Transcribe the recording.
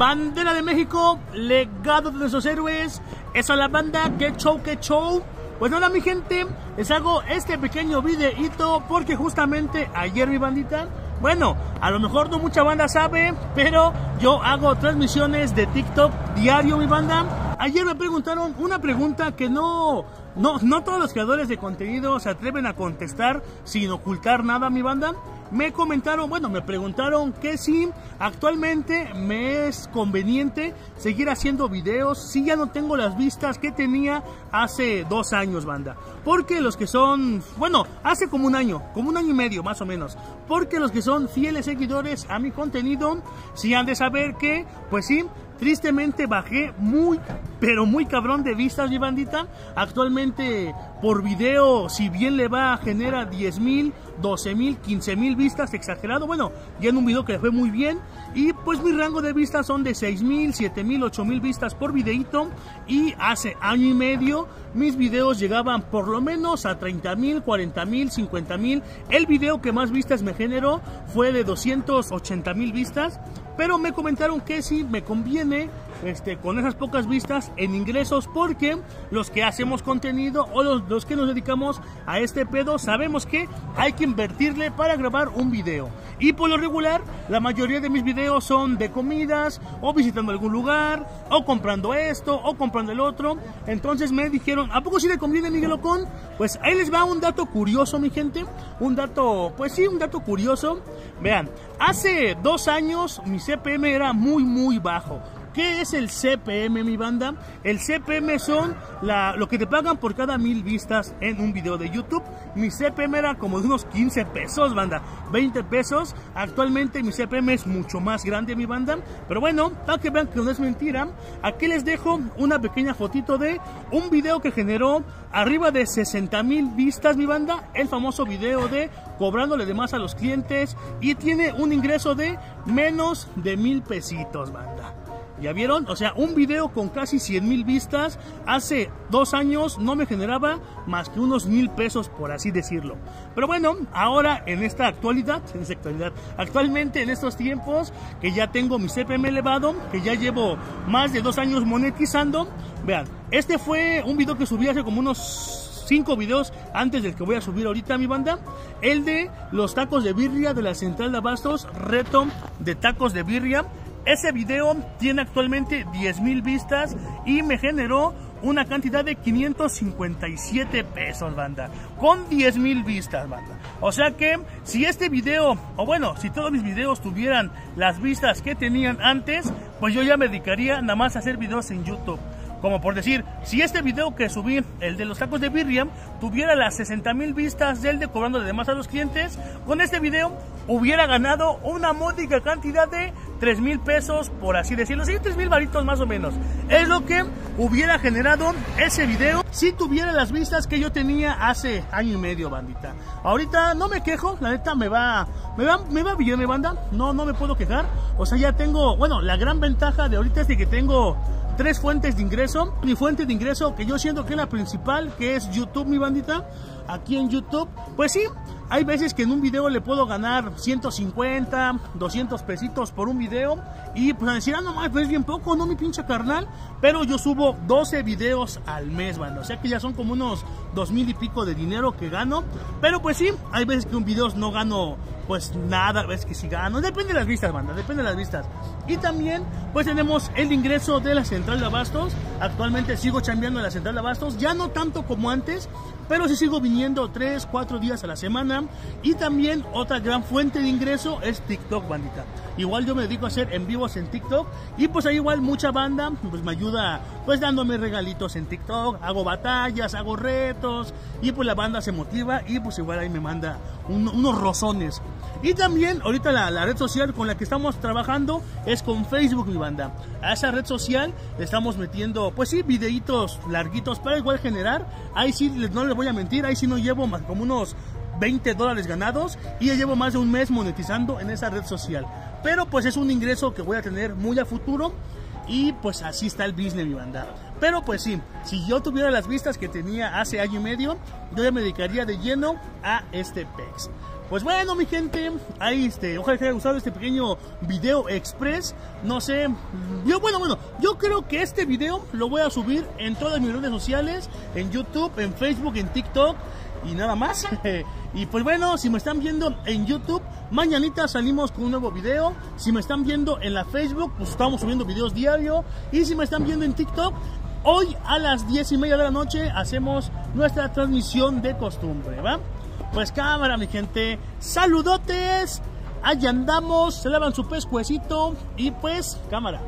Bandera de México, legado de nuestros héroes. Eso la banda, que show, que show. Pues nada, mi gente, les hago este pequeño videito porque justamente ayer mi bandita, bueno, a lo mejor no mucha banda sabe, pero yo hago transmisiones de TikTok diario, mi banda. Ayer me preguntaron una pregunta que no, no, no todos los creadores de contenido se atreven a contestar sin ocultar nada, mi banda me comentaron, bueno, me preguntaron que si actualmente me es conveniente seguir haciendo videos si ya no tengo las vistas que tenía hace dos años, banda. Porque los que son, bueno, hace como un año, como un año y medio más o menos. Porque los que son fieles seguidores a mi contenido, si han de saber que, pues sí, Tristemente bajé muy, pero muy cabrón de vistas, mi bandita. Actualmente por video, si bien le va, genera 10 mil, 12 mil, 15 mil vistas, exagerado. Bueno, ya en un video que le fue muy bien. Y pues mi rango de vistas son de 6 mil, 7 mil, 8 mil vistas por videito. Y hace año y medio mis videos llegaban por lo menos a 30 mil, 40 mil, 50 mil. El video que más vistas me generó fue de 280 mil vistas pero me comentaron que sí me conviene este, con esas pocas vistas en ingresos porque los que hacemos contenido o los, que nos dedicamos a este pedo sabemos que hay que invertirle para grabar un video. Y por lo regular, la mayoría de mis videos son de comidas o visitando algún lugar o comprando esto o comprando el otro. Entonces me dijeron, ¿a poco sí le conviene Miguel Ocon? Pues ahí les va un dato curioso, mi gente. Un dato, pues sí, un dato curioso. Vean, hace dos años mi CPM era muy, muy bajo. ¿Qué es el CPM, mi banda? El CPM son la, lo que te pagan por cada mil vistas en un video de YouTube. Mi CPM era como de unos 15 pesos, banda. 20 pesos. Actualmente mi CPM es mucho más grande, mi banda. Pero bueno, para que vean que no es mentira, aquí les dejo una pequeña fotito de un video que generó arriba de 60 mil vistas, mi banda. El famoso video de cobrándole de más a los clientes y tiene un ingreso de menos de mil pesitos, banda. ¿Ya vieron? O sea, un video con casi 100 mil vistas hace dos años no me generaba más que unos mil pesos, por así decirlo. Pero bueno, ahora en esta actualidad, en esta actualidad, actualmente en estos tiempos que ya tengo mi CPM elevado, que ya llevo más de dos años monetizando, vean, este fue un video que subí hace como unos cinco videos antes del que voy a subir ahorita mi banda. El de los tacos de birria de la central de abastos, reto de tacos de birria. Ese video tiene actualmente 10.000 vistas y me generó una cantidad de 557 pesos, banda. Con 10.000 vistas, banda. O sea que si este video, o bueno, si todos mis videos tuvieran las vistas que tenían antes, pues yo ya me dedicaría nada más a hacer videos en YouTube. Como por decir, si este video que subí, el de los tacos de Birriam, tuviera las 60 mil vistas del de cobrando de más a los clientes, con este video hubiera ganado una módica cantidad de 3 mil pesos, por así decirlo, sí, 3 mil varitos más o menos. Es lo que hubiera generado ese video si tuviera las vistas que yo tenía hace año y medio, bandita. Ahorita no me quejo, la neta me va, me va, me va bien, mi banda, no, no me puedo quejar. O sea, ya tengo, bueno, la gran ventaja de ahorita es de que tengo tres fuentes de ingreso. Mi fuente de ingreso, que yo siento que es la principal, que es YouTube, mi bandita. Aquí en YouTube, pues sí, hay veces que en un video le puedo ganar 150, 200 pesitos por un video. Y pues a decir, ah, no más, pues es bien poco, no mi pinche carnal. Pero yo subo 12 videos al mes, banda. O sea que ya son como unos dos mil y pico de dinero que gano. Pero pues sí, hay veces que un video no gano pues nada, ves que si gano, depende de las vistas, banda, depende de las vistas. Y también, pues tenemos el ingreso de la central de abastos. Actualmente sigo chambeando en la central de abastos, ya no tanto como antes, pero sí sigo viniendo 3, 4 días a la semana. Y también otra gran fuente de ingreso es TikTok, bandita. Igual yo me dedico a hacer en vivos en TikTok y pues ahí igual mucha banda pues me ayuda pues dándome regalitos en TikTok, hago batallas, hago retos y pues la banda se motiva y pues igual ahí me manda unos rozones. Y también ahorita la, red social con la que estamos trabajando es con Facebook, mi banda. A esa red social le estamos metiendo, pues sí, videitos larguitos para igual generar. Ahí sí, no les voy a mentir, ahí sí no llevo más como unos 20 dólares ganados y ya llevo más de un mes monetizando en esa red social. Pero pues es un ingreso que voy a tener muy a futuro y pues así está el business, mi banda. Pero pues sí, si yo tuviera las vistas que tenía hace año y medio, yo me dedicaría de lleno a este PEX. Pues bueno, mi gente, ahí este, ojalá que haya gustado este pequeño video express. No sé, yo, bueno, bueno, yo creo que este video lo voy a subir en todas mis redes sociales, en YouTube, en Facebook, en TikTok y nada más. y pues bueno, si me están viendo en YouTube, mañanita salimos con un nuevo video. Si me están viendo en la Facebook, pues estamos subiendo videos diario. Y si me están viendo en TikTok, hoy a las 10 y media de la noche hacemos nuestra transmisión de costumbre, ¿va? Pues cámara, mi gente, saludotes, allá andamos, se lavan su pescuecito. Y pues cámara.